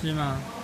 是吗？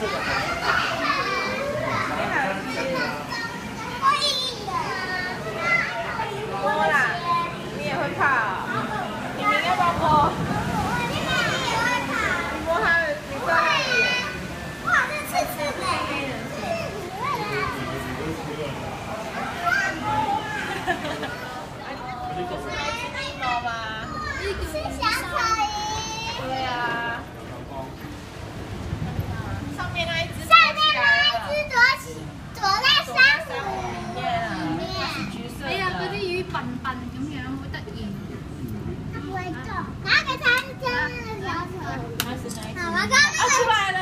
你也会怕你也会怕。你摸它的时候哇这次是谁是你一个人是自己一个人是自己一是小草鱼对呀躲在珊瑚里面，哎呀，嗰啲鱼笨笨咁样，好得意。好，刚刚。啊，出来了。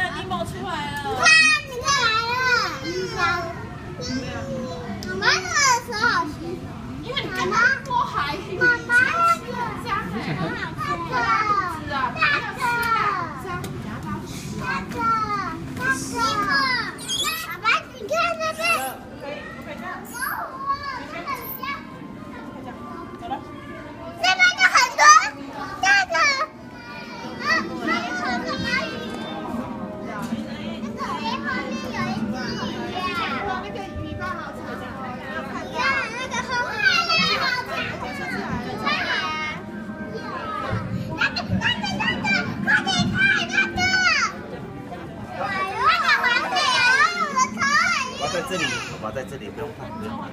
这里宝宝在这里，不用怕，不用怕，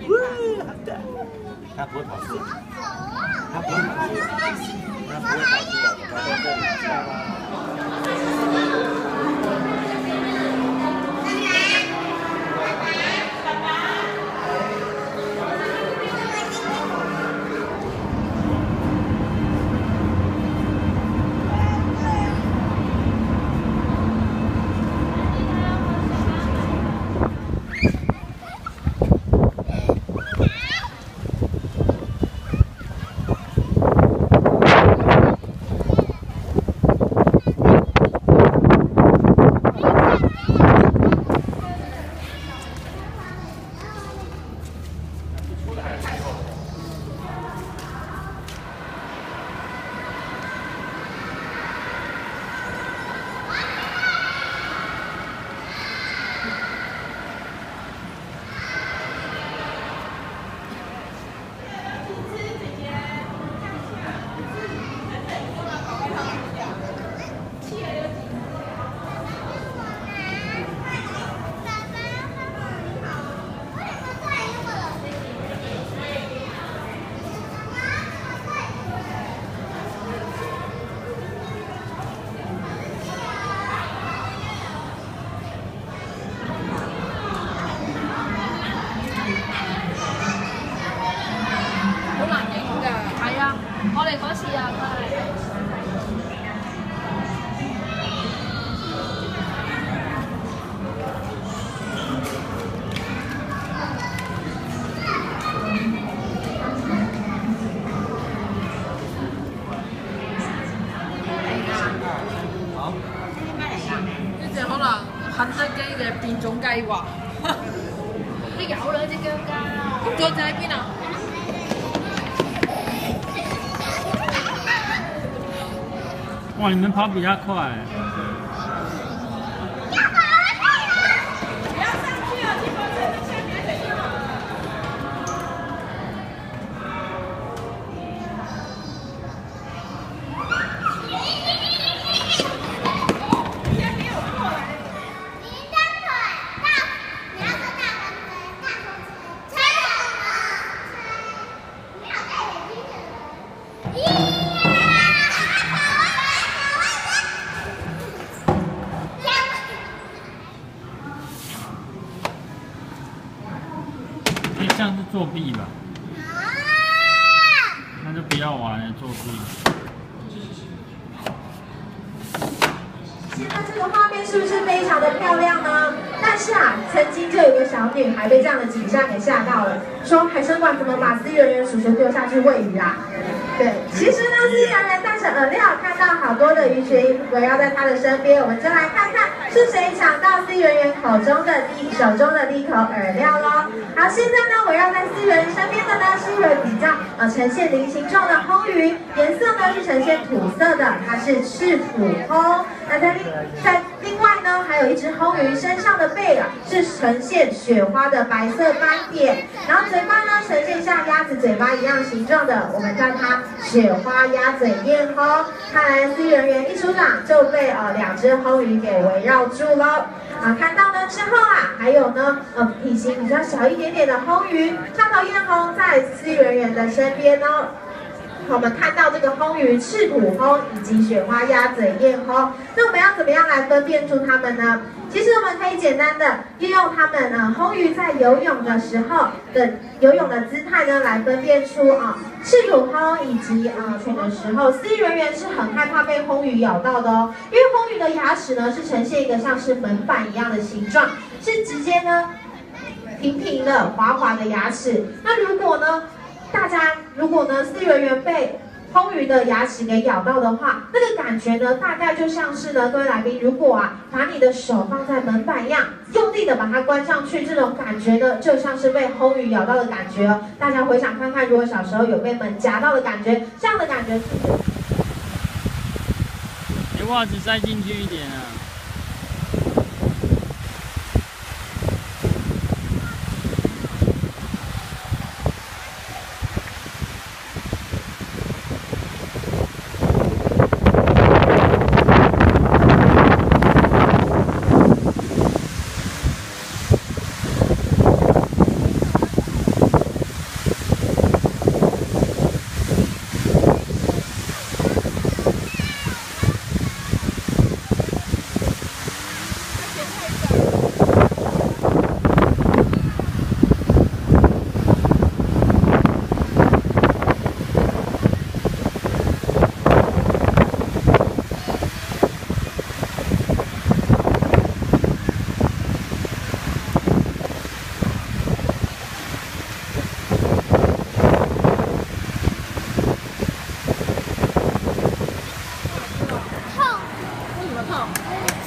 他不会跑失，他不会跑失，他不会跑失。Okay. 邊種計劃？都有兩隻腳㗎。腳仔喺邊啊？哇，你们跑比较快。这样是作弊吧？那就不要玩了，作弊。现在这个画面是不是非常的漂亮呢？但是啊，曾经就有个小女孩被这样的景象给吓到了，说海参馆怎么把司仪人员叔叔丢下去喂鱼啊？对，其实呢，司仪人员带着饵料，看到好多的鱼群围绕在他的身边，我们就来看看是谁抢到司仪人员口中的第一手中的第一口饵料喽。好，现在呢，围绕在司仪人员身边的呢是一个比较呃呈现菱形状的红鱼，颜色呢是呈现土色的，它是赤土红。那在另在另外呢，还有一只红鱼身上的背啊是呈现雪花的白色斑点，然后嘴巴呈现像鸭子嘴巴一样形状的，我们叫它雪花鸭嘴燕鸥。看来司仪人员一出场就被呃两只红鱼给围绕住喽。啊，看到呢之后啊，还有呢呃体型比较小一点点的红鱼，上头燕鸥在司仪人员的身边哦。我们看到这个红鱼赤土红以及雪花鸭嘴燕鸥，那我们要怎么样来分辨出它们呢？其实我们可以简单的利用它们呢红鱼在游泳的时候的游泳的姿态呢来分辨出啊赤土红以及啊犬的时候，C 人员是很害怕被红鱼咬到的哦，因为红鱼的牙齿呢是呈现一个像是门板一样的形状，是直接呢平平的滑滑的牙齿。那如果呢？大家如果呢，司仪人员被红鱼的牙齿给咬到的话，那个感觉呢，大概就像是呢，各位来宾，如果啊，把你的手放在门板一样，用力的把它关上去，这种感觉呢，就像是被红鱼咬到的感觉。大家回想看看，如果小时候有被门夹到的感觉，这样的感觉？你袜子塞进去一点啊。痛，为什么痛？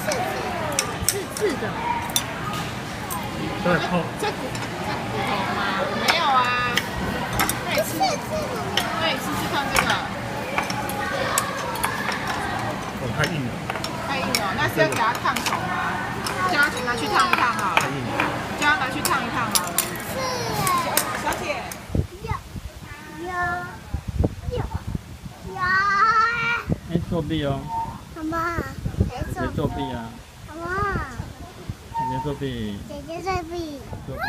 刺刺刺的。对，碰。这骨骨头吗？没有啊。那你吃，刺刺的。那你试试看这个，哦，太硬了，太硬了，那是要给它烫熟吗？叫他拿去烫一烫好了太，硬了。叫他拿去烫一烫好了。是小姐，有有有有。哎，作弊哦！什么？谁你在作弊啊！什么？你在作弊，姐姐作弊。作弊。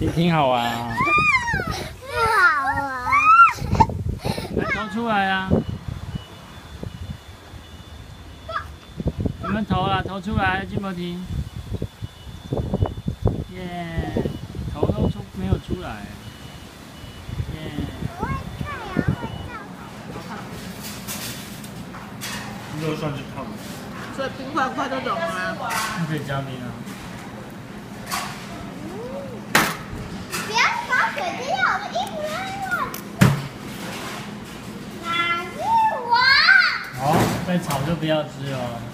挺挺好玩啊！不好玩。来投出来啊！你们投了，投出来，金博婷。耶，头都出没有出来。耶，我会看呀，会照。热算去烫，所以冰块块都懂吗？你可以加冰啊。再吵就不要吃哦。